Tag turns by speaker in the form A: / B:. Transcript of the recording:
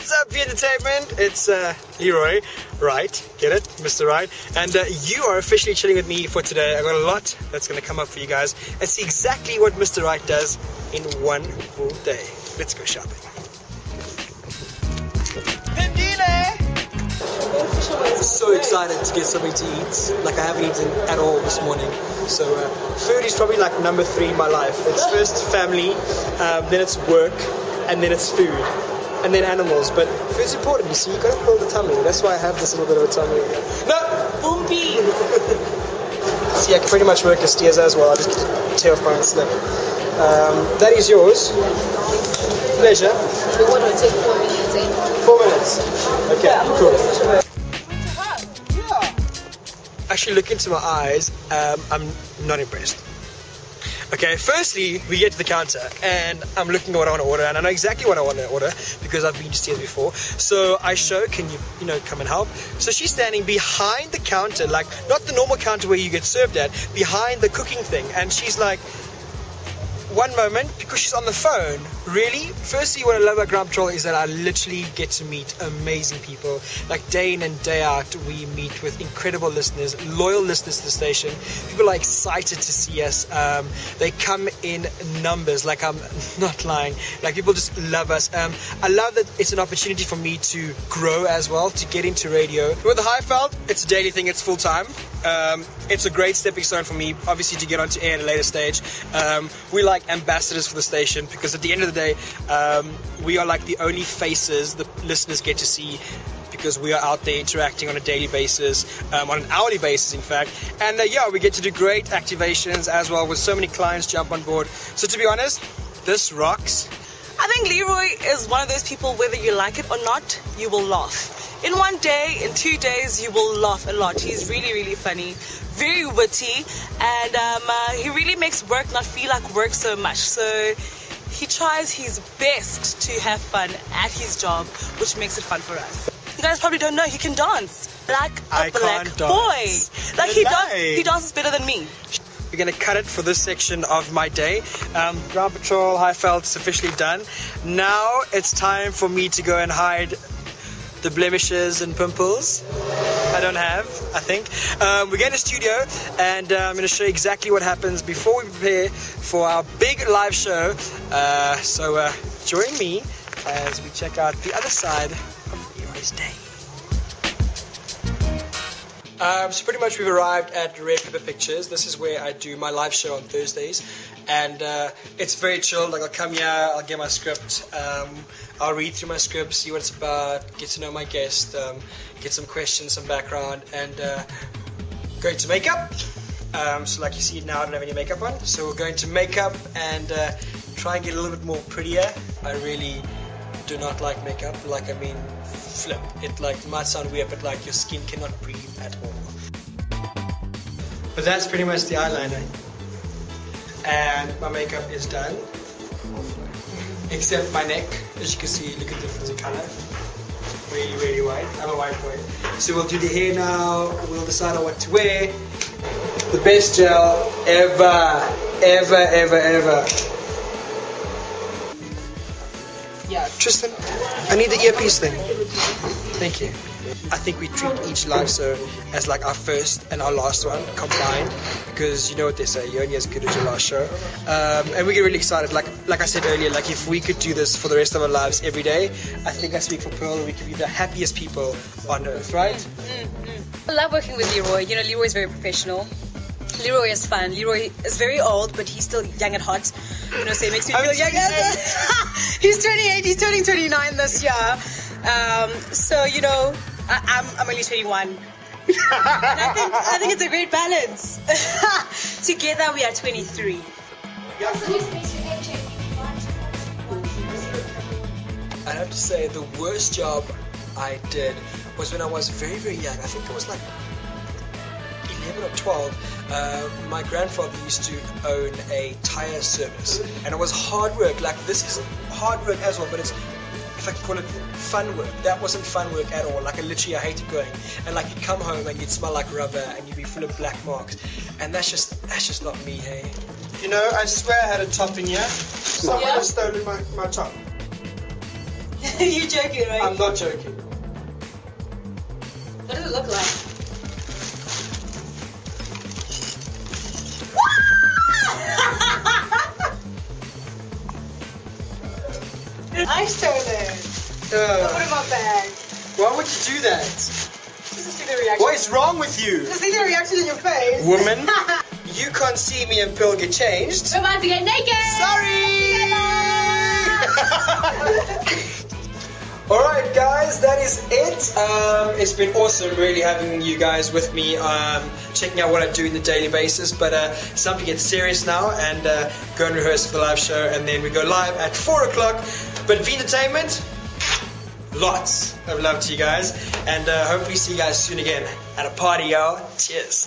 A: what's up, V Entertainment? It's uh, Leeroy, right? Get it, Mr. Right? And uh, you are officially chilling with me for today. I got a lot that's gonna come up for you guys and see exactly what Mr. Right does in one full day. Let's go shopping. So excited to get something to eat. Like I haven't eaten at all this morning. So uh, food is probably like number three in my life. It's first family, um, then it's work, and then it's food, and then animals. But food's important. You see, you gotta fill the tummy. That's why I have this little bit of a tummy. No,
B: Boompi.
A: see, I can pretty much work as Steers as well. I just tear off my own slip. Um, that is yours. Pleasure.
B: The one will take four minutes. Eh?
A: Four minutes. Okay, cool. Actually, look into my eyes. Um, I'm not impressed. Okay, firstly, we get to the counter and I'm looking at what I want to order and I know exactly what I want to order because I've been to Steers before. So I show, can you, you know, come and help? So she's standing behind the counter, like not the normal counter where you get served at, behind the cooking thing. And she's like, one moment because she's on the phone. Really? Firstly, what I love about Ground Patrol is that I literally get to meet amazing people. Like day in and day out, we meet with incredible listeners, loyal listeners to the station. People are excited to see us. Um, they come in numbers. Like I'm not lying. Like people just love us. Um, I love that it's an opportunity for me to grow as well, to get into radio. With the Highveld, it's a daily thing. It's full time. Um, it's a great stepping stone for me, obviously, to get onto air at a later stage. Um, we like ambassadors for the station because at the end of the day, um, we are like the only faces the listeners get to see because we are out there interacting on a daily basis, um, on an hourly basis, in fact. And uh, yeah, we get to do great activations as well with so many clients jump on board. So to be honest, this rocks.
C: I think Leeroy is one of those people, whether you like it or not, you will laugh. In one day, in two days, you will laugh a lot. He's really, really funny, very witty, and um, uh, he really makes work not feel like work so much. So he tries his best to have fun at his job, which makes it fun for us. You guys probably don't know he can dance like a
A: I
C: black boy. Like he, dan- he dances better than me.
A: We're going to cut it for this section of my day. Um, Ground Patrol Highveld is officially done. Now it's time for me to go and hide the blemishes and pimples I don't have, I think. Um, we're going to studio and uh, I'm going to show you exactly what happens before we prepare for our big live show. Uh, so uh, join me as we check out the other side of Leeroy's day. Um, so pretty much we've arrived at Red Pepper Pictures. This is where I do my live show on Thursdays, and uh, it's very chill. Like I'll come here, I'll get my script, um, I'll read through my script, see what it's about, get to know my guest, um, get some questions, some background, and uh, go into makeup. Um, so like you see now, I don't have any makeup on, so we're going to makeup and uh, try and get a little bit more prettier. I really do not like makeup. Like I mean, flip. It like might sound weird, but like your skin cannot breathe at all. But that's pretty much the eyeliner. And my makeup is done. Except my neck, as you can see, look at the difference in color. Really, really white. I'm a white boy. So we'll do the hair now. We'll decide on what to wear. The best gel ever, ever, ever, ever.
C: Yeah.
A: Tristan, I need the earpiece thing. Thank you. I think we treat each live show as like our first and our last one combined because you know what they say, you're only as good as your last show. Um, and we get really excited. Like like I said earlier, like if we could do this for the rest of our lives every day, I think I speak for Pearl, we could be the happiest people on earth, right? Mm, mm, mm.
D: I love working with Leeroy. You know, Leeroy is very professional. Leeroy is fun. Leeroy is very old, but he's still young at heart. You know, so it makes me
A: I'm
D: feel young.
A: 28.
D: he's 28. He's turning 29 this year. Um, so you know, I, I'm I'm only 21. And I think I think it's a great balance. Together we are 23.
A: I have to say the worst job I did was when I was very, very young. I think it was like 11 or 12. Uh, my grandfather used to own a tire service, and it was hard work. Like this is hard work as well, but it's if I can call it fun work. That wasn't fun work at all. Like I literally I hated going. And like you'd come home and you'd smell like rubber and you'd be full of black marks. And that's just that's just not me, hey. You know, I swear I had a top in here. Someone
C: Yeah?
A: has stolen my, my top.
D: You're joking, right?
A: I'm not joking.
D: what does it look like? I stole it. Put
A: Uh,
D: it in my bag.
A: why would you do that?
D: Just to see the reaction.
A: What is wrong with you?
D: To see the reaction in your face.
A: Woman, you can't see me and Pearl get changed.
B: We're about to get naked.
A: Sorry! Alright, guys, that is it. Um, it's been awesome really having you guys with me, um, checking out what I do on a daily basis. But uh, it's time to get serious now and uh, go and rehearse for the live show. And then we go live at 4 o'clock. But V Entertainment, lots of love to you guys. And uh, hopefully see you guys soon again at a party, y'all. Cheers.